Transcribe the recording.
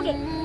不给